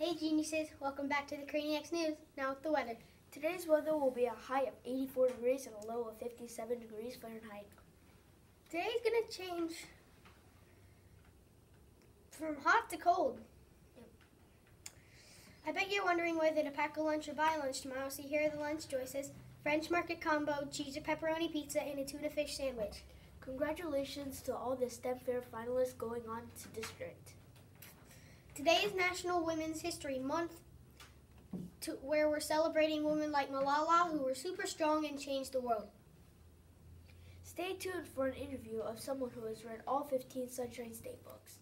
Hey geniuses, welcome back to the Craniacs News. Now with the weather. Today's weather will be a high of 84 degrees and a low of 57 degrees Fahrenheit. Today's gonna change from hot to cold. I bet you're wondering whether to pack a lunch or buy a lunch tomorrow, so here are the lunch choices. French market combo, cheese and pepperoni pizza, and a tuna fish sandwich. Congratulations to all the STEM Fair finalists going on to district. Today is National Women's History Month, to, where we're celebrating women like Malala who were super strong and changed the world. Stay tuned for an interview of someone who has read all 15 Sunshine State books.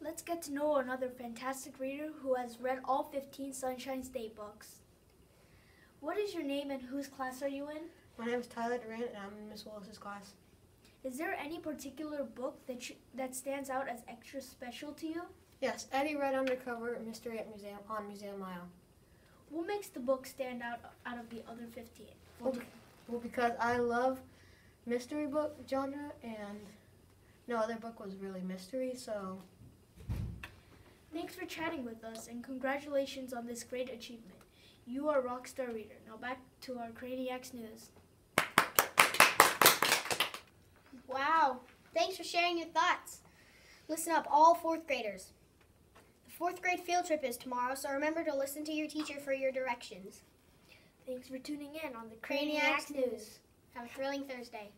Let's get to know another fantastic reader who has read all 15 Sunshine State books. What is your name and whose class are you in? My name is Tyler Durant and I'm in Miss Willis's class. Is there any particular book that that stands out as extra special to you? Yes, Eddie Red Undercover Mystery at Museum on Museum Mile. What makes the book stand out out of the other 15? Well, well, because I love mystery book genre and no other book was really mystery, so Thanks for chatting with us and congratulations on this great achievement. You are a rockstar reader. Now back to our Craniacs news. Wow, thanks for sharing your thoughts. Listen up, all fourth graders. Fourth grade field trip is tomorrow, so remember to listen to your teacher for your directions. Thanks for tuning in on the Craniacs Craniacs, news. Have a thrilling Thursday.